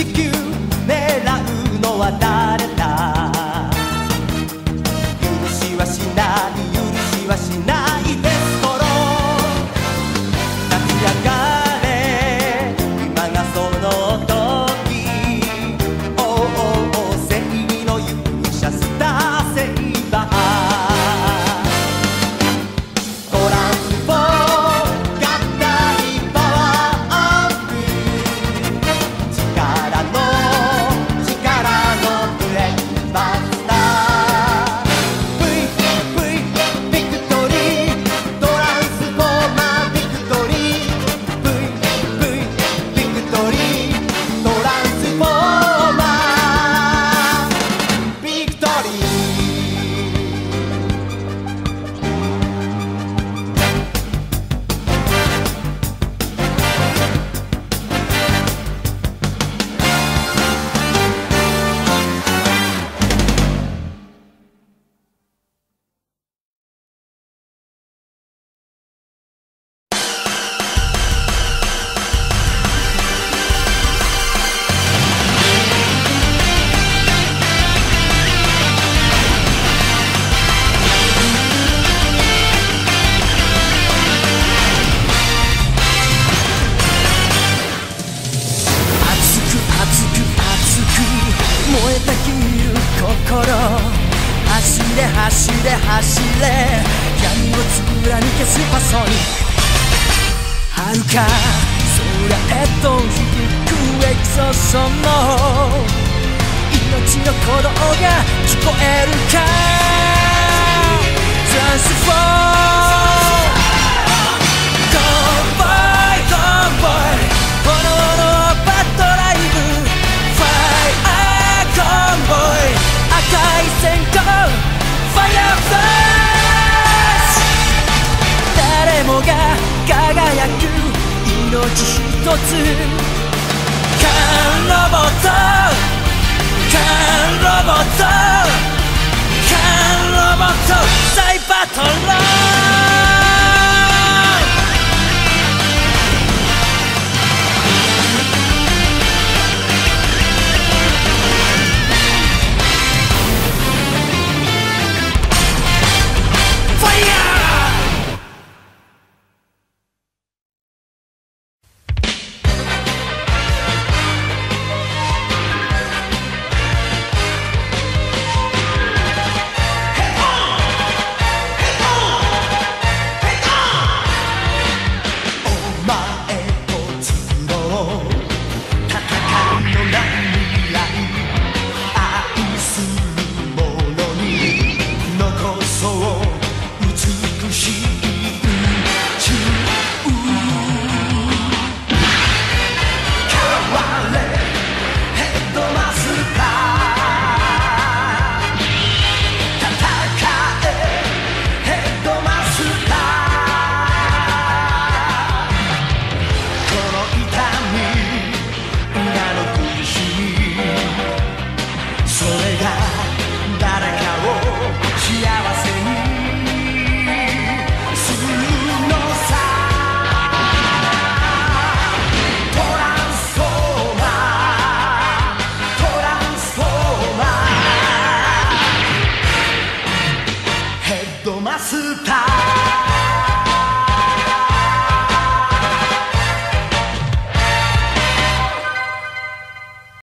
地球狙うのは誰だ？許しはしない許しはしないで走れ走れ走れ。闇を貫けスパソニは遥か空へと響くエクソソンの命の鼓動が聞こえるか。Transform が輝く命一つ。カンロボット